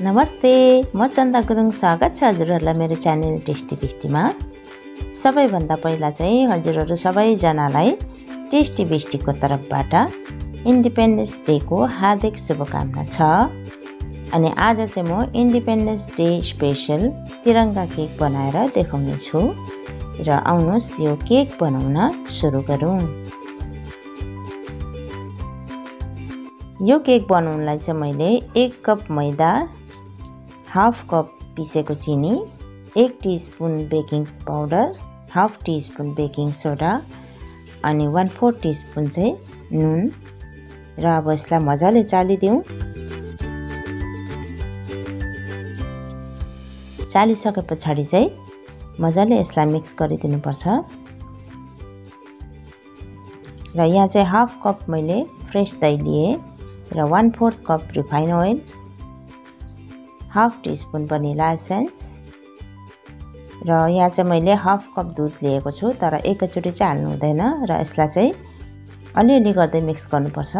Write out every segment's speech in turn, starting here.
नमस्ते म चन्दा गुरुङ स्वागत छ हजुरहरूलाई मेरो च्यानल टेस्टी बिस्टीमा। सबैभन्दा पहिला चाहिँ हजुरहरू सबैजनालाई टेस्टी बिस्टीको तर्फबाट इन्डिपेन्डेन्स डेको हार्दिक शुभकामना छ। अनि आज चाहिँ म independence day special tiranga cake बनाएर देखाउने छु र आउनुहोस् यो केक बनाउन सुरु गरौँ। यो केक बनाउनलाई चाहिँ मैले एक कप मैदा हाफ कप पिसेको चिनी एक teaspoon baking powder half teaspoon baking soda अनि वान फोर टिस्पुन चाहिँ नुन र अब यसलाई मजाले चालिदिउँ चालिसके पछाडि चाहिँ मजाले यसलाई मिक्स गरिदिनुपर्छ र यहाँ चाहिँ हाफ कप मैले फ्रेस दही लिएँ र one fourth cup refine oil half teaspoon vanilla essence. र यहाँ चाहिँ मैले हाफ कप दुध लिएको छु तर एकैचोटि चाहिँ हाल्नु हुँदैन र यसलाई चाहिँ अलिअलि गर्दै मिक्स गर्नुपर्छ।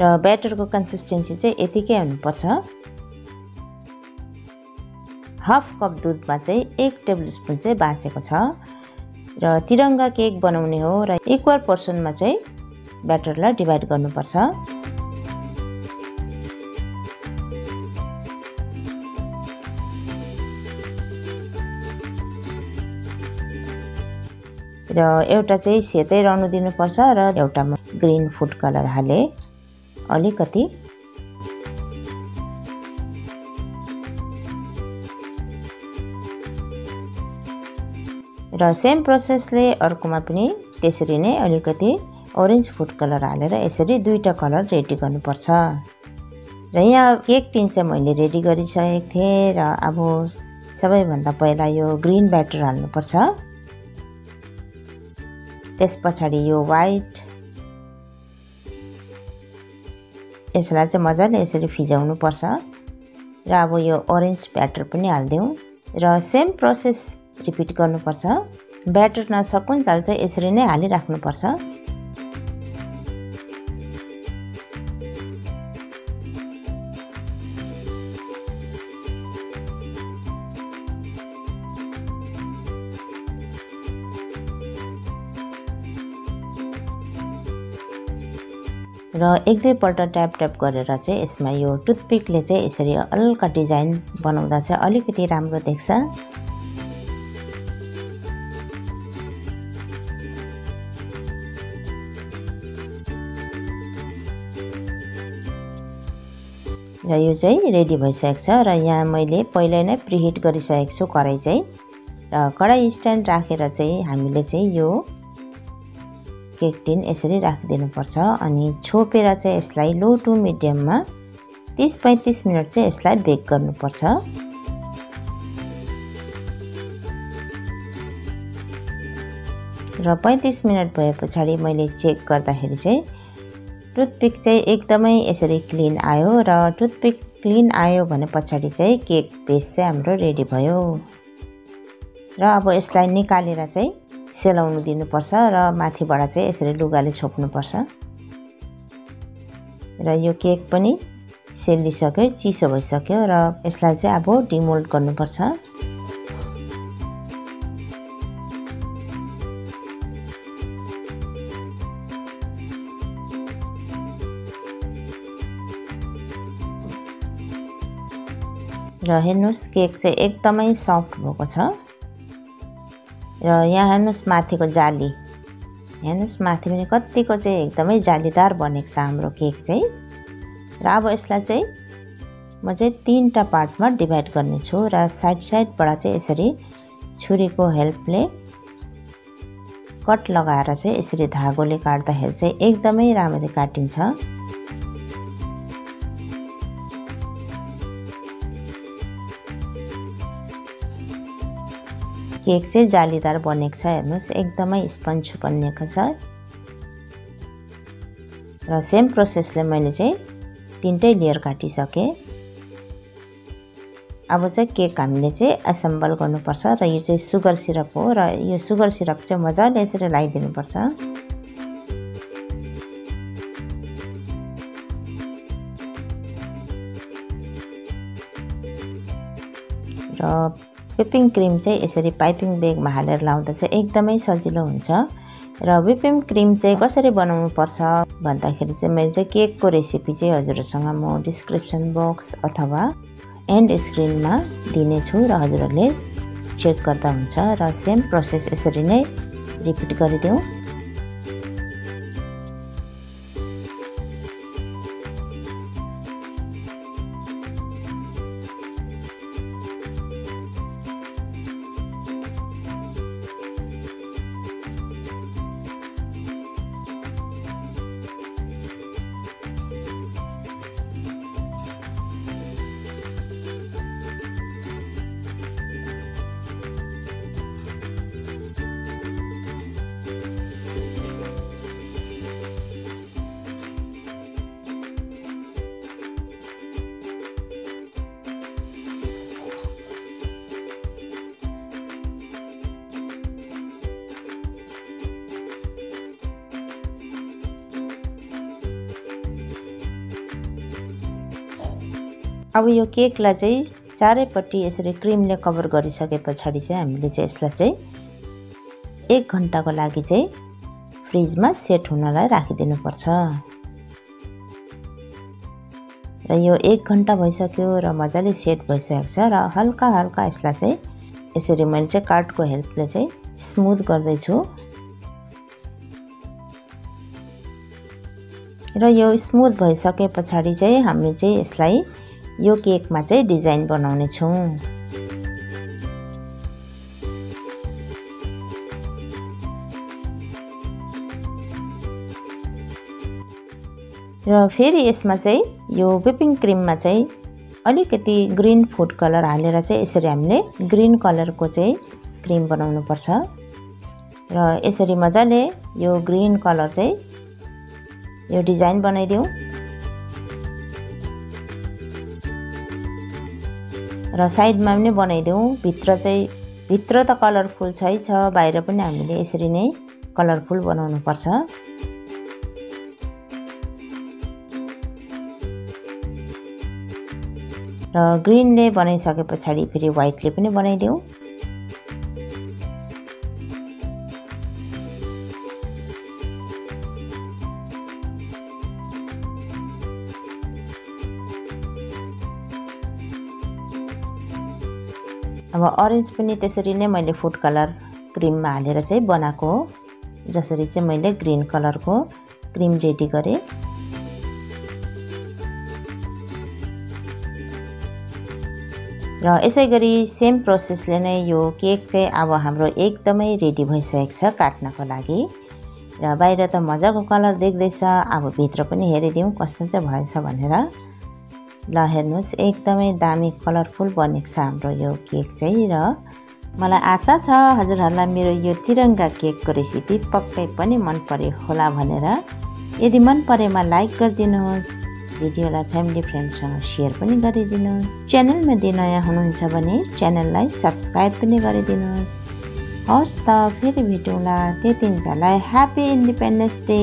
र ब्याटरको कन्सिस्टेन्सी चाहिँ यतिकै हुनुपर्छ। हाफ कप दुधमा चाहिँ एक टेबल स्पुन चाहिँ बाँचेको छ र तिरङ्गा केक बनाउने हो र इक्वल पोर्सनमा चाहिँ ब्याटरलाई डिभाइड गर्नुपर्छ। र एउटा चाहिँ सेतै रहनु दिनुपर्छ र एउटामा ग्रिन फुड कलर हाले। अलिकति। र सेम प्रोसेसले अर्कोमा पनि त्यसरी नै अलिकति ओरेन्ज फुड कलर हालेर यसरी दुईवटा कलर रेडी गर्नुपर्छ। र यहाँ केक टिन चाहिँ मैले रेडी गरिसकेको थिएँ र अब सबैभन्दा पहिला यो ग्रिन ब्याटर हाल्नुपर्छ। त्यस पछाडि यो वाइट यसलाई चाहिँ मजाले यसरी फिजाउनु पर्छ र अब यो ओरेन्ज ब्याटर पनि हालिदिउँ र सेम प्रोसेस रिपिट गर्नुपर्छ। ब्याटर नसकुन्जाल चाहिँ यसरी नै हालिराख्नुपर्छ। र एक दुईपल्ट ट्याप ट्याप गरेर चाहिँ यसमा यो टुथपिकले चाहिँ यसरी हल्का डिजाइन बनाउँदा चाहिँ अलिकति राम्रो देख्छ। र यो चाहिँ रेडी भइसकेको छ र यहाँ मैले पहिल्यै नै प्रिहिट गरिसकेको छु कराई चाहिँ। र कराई स्ट्यान्ड राखेर चाहिँ हामीले चाहिँ यो केक टिन यसरी राखिदिनुपर्छ अनि छोपेर चाहिँ यसलाई लो टु मिडियममा तिस पैँतिस मिनट चाहिँ यसलाई बेक गर्नुपर्छ। र पैँतिस मिनट भए पछाडि मैले चेक गर्दाखेरि चाहिँ टुथपिक चाहिँ एकदमै यसरी क्लिन आयो र टुथपिक क्लिन आयो भने पछाडि चाहिँ केक बेस चाहिँ हाम्रो रेडी भयो। र अब यसलाई निकालेर चाहिँ सेलाउनु दिनुपर्छ र माथिबाट चाहिँ यसरी लुगाले छोप्नुपर्छ। र यो केक पनि सेलिसक्यो चिसो भइसक्यो र यसलाई चाहिँ अब डिमोल्ड गर्नुपर्छ। र हेर्नुहोस् केक चाहिँ एकदमै सफ्ट भएको छ। र यहाँ हेर्नुहोस् माथिको जाली। हेर्नुहोस् माथि पनि कतिको चाहिँ एकदमै जालीदार बनेको छ हाम्रो केक चाहिँ। र अब यसलाई चाहिँ म चाहिँ तिनवटा पार्टमा डिभाइड गर्नेछु र साइड साइडबाट चाहिँ यसरी छुरीको हेल्पले कट लगाएर चाहिँ यसरी धागोले काट्दाखेरि चाहिँ एकदमै राम्ररी काटिन्छ। केक चाहिँ जालीदार बनेको छ हेर्नुहोस् एकदमै स्पन्ज बनिएको छ। र सेम प्रोसेसले मैले चाहिँ तिनटै लेयर काटिसकेँ। अब चाहिँ केक हामीले चाहिँ एसेम्बल गर्नुपर्छ र यो चाहिँ सुगर सिरप हो र यो सुगर सिरप चाहिँ मजाले यसरी लगाइदिनुपर्छ र विपिङ क्रिम चाहिँ यसरी पाइपिङ ब्यागमा हालेर लाउँदा चाहिँ एकदमै सजिलो हुन्छ। र विपिङ क्रिम चाहिँ कसरी बनाउनु पर्छ भन्दाखेरि चाहिँ मैले चाहिँ केकको रेसिपी चाहिँ हजुरहरूसँग म डिस्क्रिप्सन बक्स अथवा एन्ड स्क्रिनमा दिनेछु र हजुरहरूले चेक गर्दा हुन्छ र सेम प्रोसेस यसरी नै रिपिट गरिदिउँ। अब यो केकलाई चाहिँ चारैपट्टि यसरी क्रिमले कभर गरिसके पछाडि चाहिँ हामीले चाहिँ यसलाई चाहिँ एक घन्टाको लागि चाहिँ फ्रिजमा सेट हुनलाई राखिदिनुपर्छ। र यो एक घन्टा भइसक्यो र मजाले सेट भइसकेको छ र हल्का हल्का यसलाई चाहिँ यसरी मैले चाहिँ कार्डको हेल्पले चाहिँ स्मुथ गर्दैछु। र यो स्मुथ भइसके पछाडि चाहिँ हामी चाहिँ यसलाई यो केकमा चाहिँ डिजाइन बनाउने छौँ। र फेरि यसमा चाहिँ यो विपिङ क्रिममा चाहिँ अलिकति ग्रिन फुड कलर हालेर चाहिँ यसरी हामीले ग्रिन कलरको चाहिँ क्रिम बनाउनुपर्छ। र यसरी मजाले यो ग्रिन कलर चाहिँ यो डिजाइन बनाइदिउँ। र साइडमा पनि बनाइदेऊ। भित्र चाहिँ भित्र त कलरफुल छै छ बाहिर पनि हामीले यसरी नै कलरफुल बनाउनुपर्छ र ग्रिनले बनाइसके पछाडि फेरि वाइटले पनि बनाइदेऊ। अब अरेन्ज पनि त्यसरी नै मैले फुड कलर क्रिममा हालेर चाहिँ बनाएको हो। जसरी चाहिँ मैले ग्रिन कलरको क्रिम रेडी गरेँ। र यसै गरी सेम प्रोसेसले नै यो केक चाहिँ अब हाम्रो एकदमै रेडी भइसकेको छ काट्नको लागि। र बाहिर त मजाको कलर देख्दैछ अब भित्र पनि हेरिदिउँ कस्तो चाहिँ भएछ भनेर। ल हेर्नुहोस् एकदमै दामी कलरफुल बनेको छ हाम्रो यो केक चाहिँ र मलाई आशा छ हजुरहरूलाई मेरो यो तिरङ्गा केकको रेसिपी पक्कै पनि मन पर्यो होला भनेर। यदि मन परेमा लाइक गरिदिनुहोस् भिडियोलाई फ्यामिली फ्रेन्डसँग सेयर पनि गरिदिनुहोस्। च्यानलमा दि नयाँ हुनुहुन्छ भने च्यानललाई सब्सक्राइब पनि गरिदिनुहोस्। हवस् त फेरि भेटौँला त्यतिन्जेललाई। Happy independence day